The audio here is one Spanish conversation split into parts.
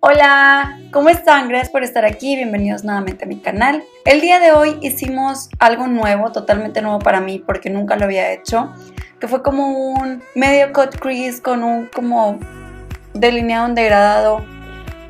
Hola, ¿cómo están? Gracias por estar aquí, bienvenidos nuevamente a mi canal. El día de hoy hicimos algo nuevo, totalmente nuevo para mí porque nunca lo había hecho, que fue como un medio cut crease con un como delineado en degradado,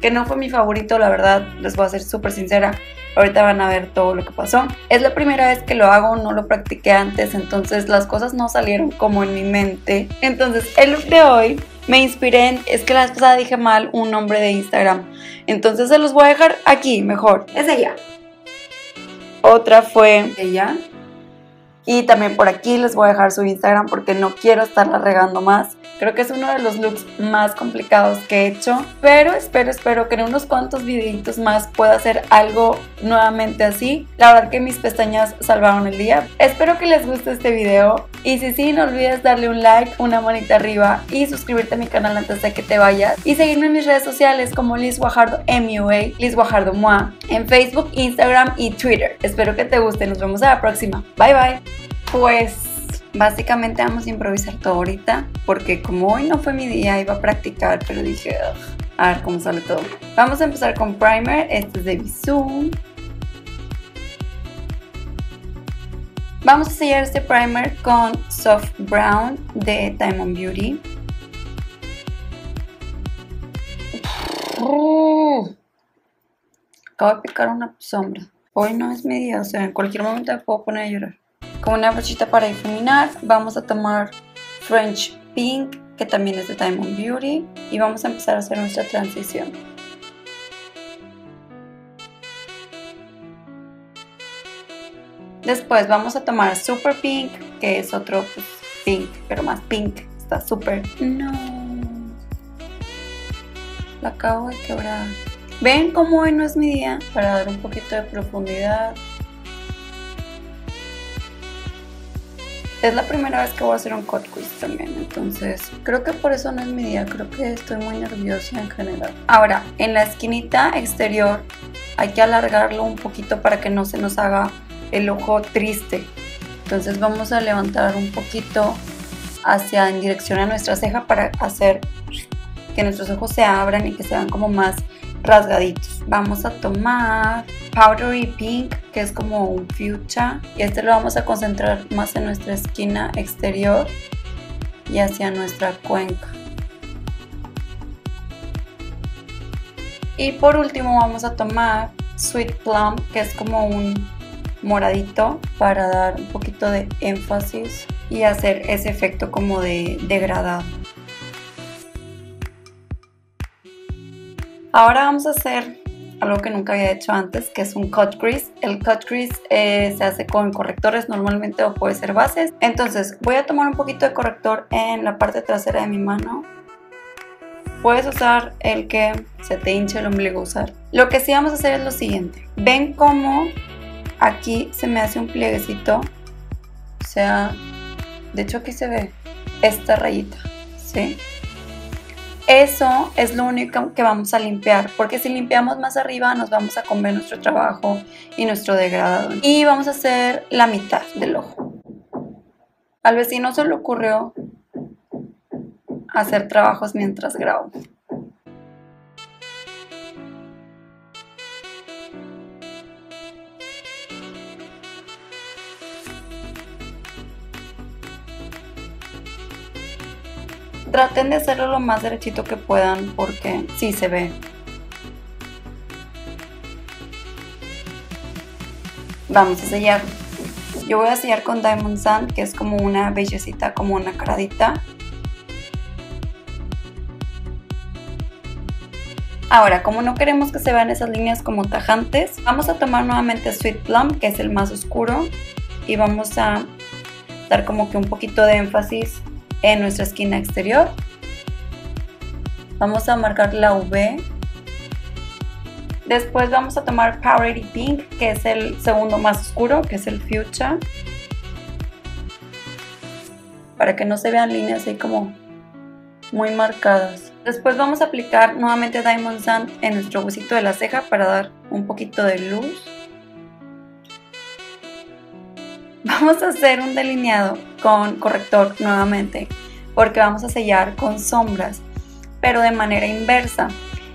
que no fue mi favorito, la verdad, les voy a ser súper sincera. Ahorita van a ver todo lo que pasó. Es la primera vez que lo hago, no lo practiqué antes, entonces las cosas no salieron como en mi mente. Entonces el look de hoy me inspiré en, es que la vez pasada dije mal un nombre de Instagram. Entonces se los voy a dejar aquí, mejor. Es ella. Otra fue ella. Y también por aquí les voy a dejar su Instagram porque no quiero estarla regando más. Creo que es uno de los looks más complicados que he hecho. Pero espero, espero que en unos cuantos videitos más pueda hacer algo nuevamente así. La verdad que mis pestañas salvaron el día. Espero que les guste este video. Y si sí, no olvides darle un like, una manita arriba y suscribirte a mi canal antes de que te vayas. Y seguirme en mis redes sociales como Liz Guajardo MUA, Liz Guajardo MUA, en Facebook, Instagram y Twitter. Espero que te guste. Nos vemos a la próxima. Bye bye. Pues básicamente vamos a improvisar todo ahorita, porque como hoy no fue mi día, iba a practicar, pero dije, a ver cómo sale todo. Vamos a empezar con primer, este es de Bisú. Vamos a sellar este primer con Soft Brown de Diamond Beauty. Acabo de picar una sombra. Hoy no es mi día, o sea, en cualquier momento me puedo poner a llorar. Con una brochita para difuminar vamos a tomar French Pink, que también es de Diamond Beauty, y vamos a empezar a hacer nuestra transición. Después vamos a tomar Super Pink, que es otro pues, pink, pero más pink. Está súper... No. La acabo de quebrar. ¿Ven cómo hoy no es mi día? Para dar un poquito de profundidad. Es la primera vez que voy a hacer un cut quiz también, entonces creo que por eso no es mi día, creo que estoy muy nerviosa en general. Ahora, en la esquinita exterior hay que alargarlo un poquito para que no se nos haga el ojo triste. Entonces vamos a levantar un poquito hacia en dirección a nuestra ceja para hacer que nuestros ojos se abran y que se vean como más rasgaditos. Vamos a tomar Powdery Pink, que es como un fuchsia. Y este lo vamos a concentrar más en nuestra esquina exterior y hacia nuestra cuenca. Y por último vamos a tomar Sweet Plum, que es como un moradito para dar un poquito de énfasis y hacer ese efecto como de degradado. Ahora vamos a hacer algo que nunca había hecho antes, que es un cut crease. El cut crease eh, se hace con correctores normalmente o puede ser bases. Entonces voy a tomar un poquito de corrector en la parte trasera de mi mano. Puedes usar el que se te hinche el ombligo usar. Lo que sí vamos a hacer es lo siguiente. Ven cómo aquí se me hace un plieguecito. O sea, de hecho aquí se ve esta rayita, ¿sí? Eso es lo único que vamos a limpiar, porque si limpiamos más arriba nos vamos a comer nuestro trabajo y nuestro degradado. Y vamos a hacer la mitad del ojo. Al vecino se le ocurrió hacer trabajos mientras grabo. Traten de hacerlo lo más derechito que puedan porque sí se ve. Vamos a sellar. Yo voy a sellar con Diamond Sand, que es como una bellecita, como una caradita. Ahora, como no queremos que se vean esas líneas como tajantes, vamos a tomar nuevamente Sweet Plum, que es el más oscuro, y vamos a dar como que un poquito de énfasis en nuestra esquina exterior. Vamos a marcar la V. Después vamos a tomar Powdery Pink, que es el segundo más oscuro, que es el Fuchsia. Para que no se vean líneas así como muy marcadas. Después vamos a aplicar nuevamente Diamond Sand en nuestro huesito de la ceja para dar un poquito de luz. Vamos a hacer un delineado con corrector nuevamente porque vamos a sellar con sombras, pero de manera inversa.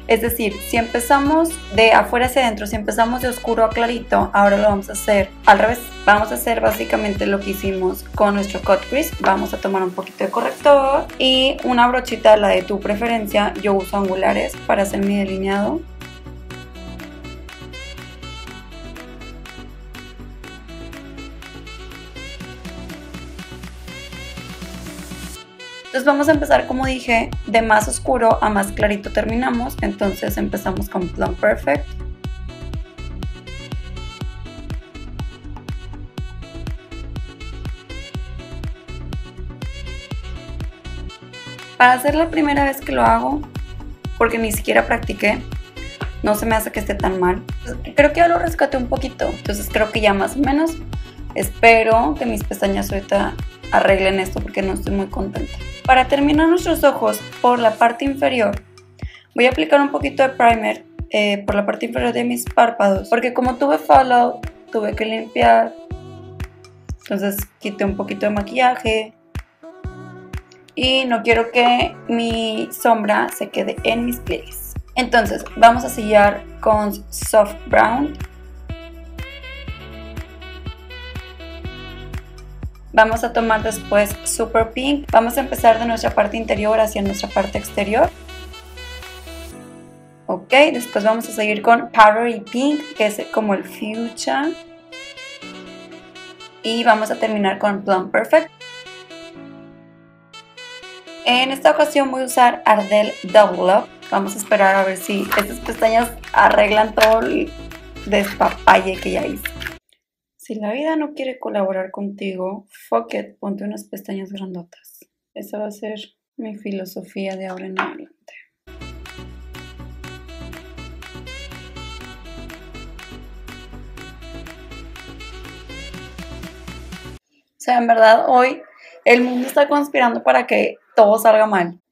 Es decir, si empezamos de afuera hacia adentro, si empezamos de oscuro a clarito, ahora lo vamos a hacer al revés. Vamos a hacer básicamente lo que hicimos con nuestro cut crease. Vamos a tomar un poquito de corrector y una brochita, la de tu preferencia. Yo uso angulares para hacer mi delineado. Entonces vamos a empezar, como dije, de más oscuro a más clarito terminamos. Entonces empezamos con Plum Perfect. Para hacer la primera vez que lo hago, porque ni siquiera practiqué, no se me hace que esté tan mal. Creo que ya lo rescaté un poquito, entonces creo que ya más o menos. Espero que mis pestañas ahorita arreglen esto porque no estoy muy contenta. Para terminar nuestros ojos por la parte inferior, voy a aplicar un poquito de primer eh, por la parte inferior de mis párpados, porque como tuve follow, tuve que limpiar, entonces quité un poquito de maquillaje y no quiero que mi sombra se quede en mis pliegues. Entonces vamos a sellar con soft brown Vamos a tomar después Super Pink. Vamos a empezar de nuestra parte interior hacia nuestra parte exterior. Ok, después vamos a seguir con Powdery Pink, que es como el fuchsia. Y vamos a terminar con Plum Perfect. En esta ocasión voy a usar Ardell Double Up. Vamos a esperar a ver si estas pestañas arreglan todo el despapalle que ya hice. Si la vida no quiere colaborar contigo, fuck it, ponte unas pestañas grandotas. Esa va a ser mi filosofía de ahora en adelante. O sea, en verdad, hoy el mundo está conspirando para que todo salga mal.